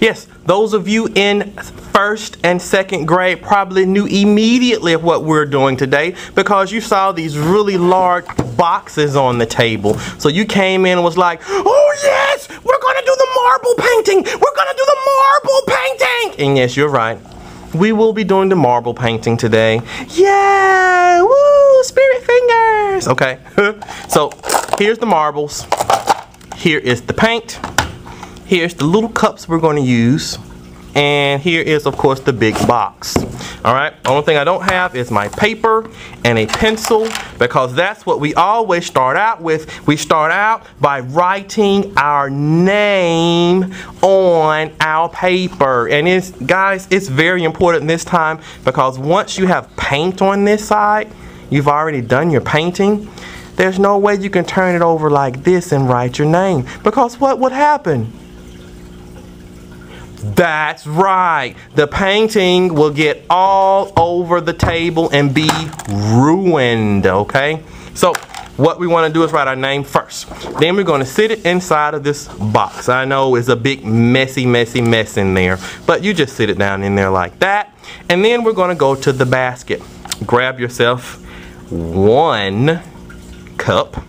Yes, those of you in first and second grade probably knew immediately of what we're doing today because you saw these really large boxes on the table. So you came in and was like, oh yes, we're gonna do the marble painting. We're gonna do the marble painting. And yes, you're right. We will be doing the marble painting today. Yeah, woo, spirit fingers. Okay, so here's the marbles. Here is the paint. Here's the little cups we're going to use. And here is, of course, the big box. All right, only thing I don't have is my paper and a pencil because that's what we always start out with. We start out by writing our name on our paper. And it's, guys, it's very important this time because once you have paint on this side, you've already done your painting, there's no way you can turn it over like this and write your name because what would happen? That's right. The painting will get all over the table and be ruined, okay? So what we want to do is write our name first. Then we're going to sit it inside of this box. I know it's a big messy, messy mess in there, but you just sit it down in there like that. And then we're going to go to the basket. Grab yourself one cup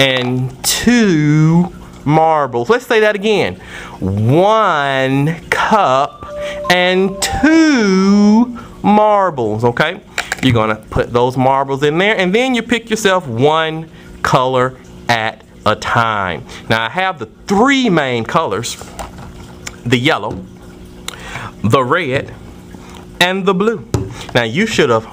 and two marbles. Let's say that again. One cup and two marbles, okay? You're gonna put those marbles in there and then you pick yourself one color at a time. Now I have the three main colors, the yellow, the red, and the blue. Now you should have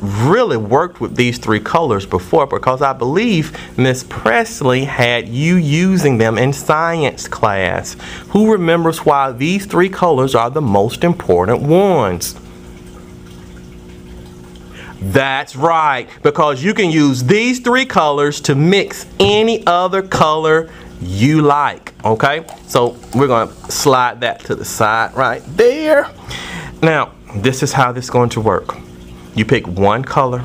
really worked with these three colors before because I believe Miss Presley had you using them in science class. Who remembers why these three colors are the most important ones? That's right, because you can use these three colors to mix any other color you like, okay? So we're gonna slide that to the side right there. Now, this is how this is going to work. You pick one color.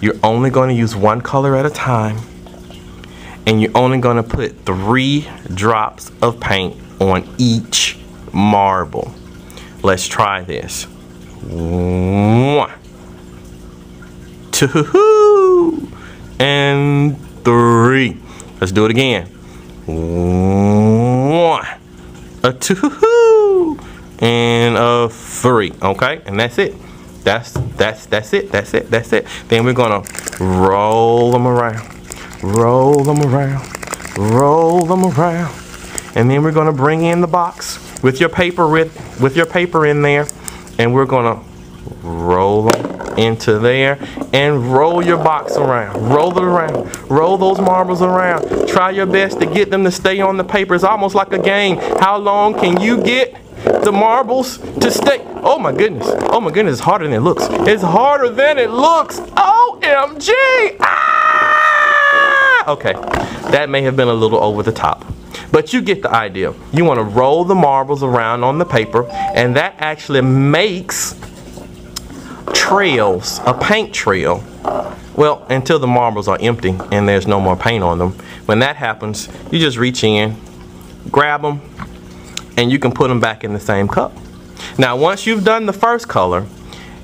You're only going to use one color at a time. And you're only going to put three drops of paint on each marble. Let's try this. One, two, and three. Let's do it again. One, a two, and a three. Okay, and that's it. That's that's that's it. That's it. That's it. Then we're gonna roll them around, roll them around, roll them around, and then we're gonna bring in the box with your paper with with your paper in there, and we're gonna roll them into there and roll your box around. Roll it around. Roll those marbles around. Try your best to get them to stay on the paper. It's almost like a game. How long can you get the marbles to stay? Oh my goodness. Oh my goodness, it's harder than it looks. It's harder than it looks. OMG! Ah! Okay, that may have been a little over the top. But you get the idea. You want to roll the marbles around on the paper, and that actually makes trails, a paint trail. Well, until the marbles are empty and there's no more paint on them. When that happens, you just reach in, grab them, and you can put them back in the same cup. Now once you've done the first color,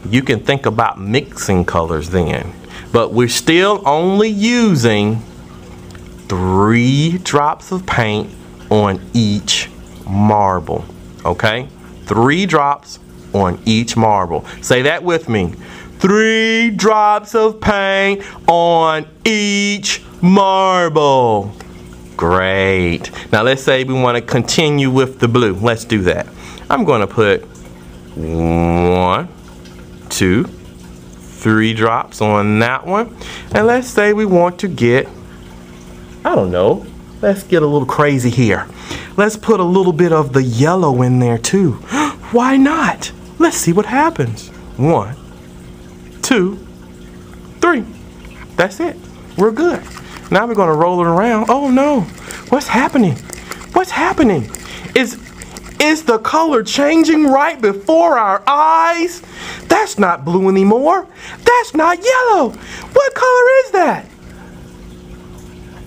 you can think about mixing colors then. But we're still only using three drops of paint on each marble. Okay? Three drops on each marble. Say that with me. Three drops of paint on each marble. Great. Now let's say we want to continue with the blue. Let's do that. I'm going to put one, two, three drops on that one. And let's say we want to get, I don't know, let's get a little crazy here. Let's put a little bit of the yellow in there too. Why not? Let's see what happens. One, two, three. That's it. We're good. Now we're going to roll it around. Oh no. What's happening? What's happening? Is is the color changing right before our eyes? That's not blue anymore. That's not yellow. What color is that?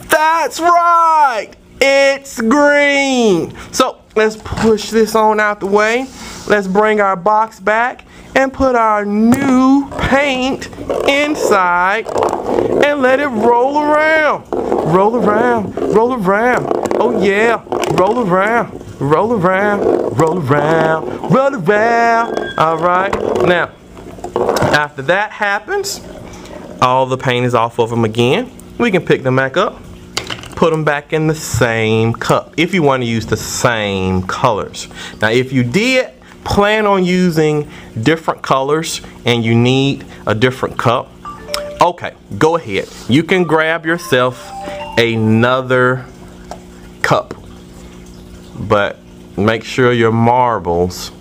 That's right. It's green. So let's push this on out the way. Let's bring our box back and put our new paint inside and let it roll around. Roll around, roll around. Oh yeah, roll around, roll around, roll around, roll around. All right, now, after that happens, all the paint is off of them again. We can pick them back up, put them back in the same cup if you want to use the same colors. Now, if you did plan on using different colors and you need a different cup, okay, go ahead. You can grab yourself another cup, but make sure your marbles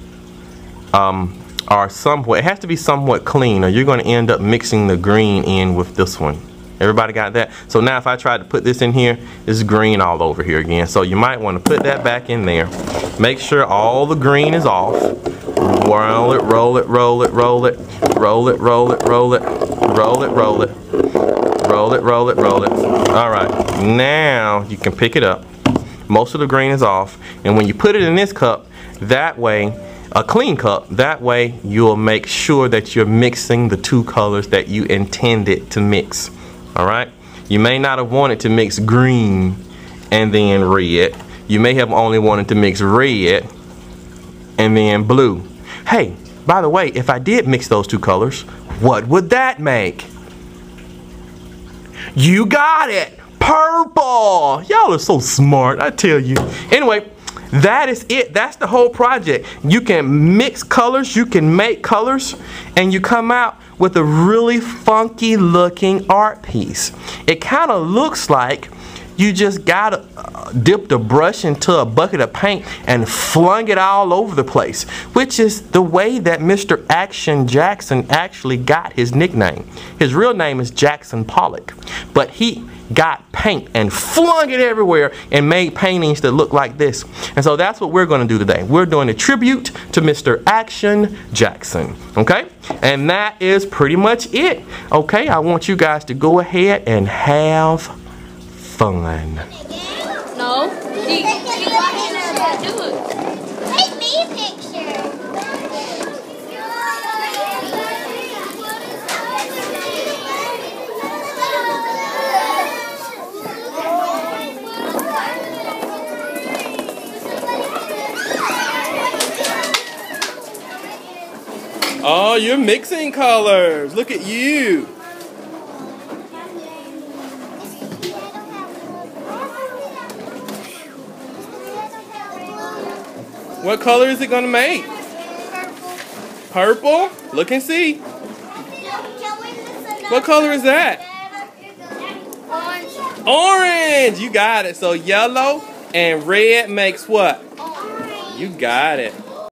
um, are somewhat, it has to be somewhat clean or you're going to end up mixing the green in with this one. Everybody got that? So now if I try to put this in here, it's green all over here again. So you might want to put that back in there. Make sure all the green is off. Roll it, roll it, roll it, roll it, roll it, roll it, roll it, roll it, roll it, roll it, roll it, roll it. All right, now you can pick it up. Most of the green is off. And when you put it in this cup, that way, a clean cup, that way you'll make sure that you're mixing the two colors that you intended to mix. All right? You may not have wanted to mix green and then red. You may have only wanted to mix red and then blue. Hey by the way if I did mix those two colors what would that make? You got it. Purple. Y'all are so smart I tell you. Anyway that is it. That's the whole project. You can mix colors you can make colors and you come out with a really funky looking art piece. It kind of looks like you just got a, uh, dipped a brush into a bucket of paint and flung it all over the place, which is the way that Mr. Action Jackson actually got his nickname. His real name is Jackson Pollock, but he got paint and flung it everywhere and made paintings that look like this. And so that's what we're going to do today. We're doing a tribute to Mr. Action Jackson. Okay? And that is pretty much it. Okay? I want you guys to go ahead and have fun. No. She, she do it. Take me a picture. Oh, you're mixing colors. Look at you. What color is it to make? Purple. Look and see. What color is that? Orange. Orange. You got it. So yellow and red makes what? Orange. You got it.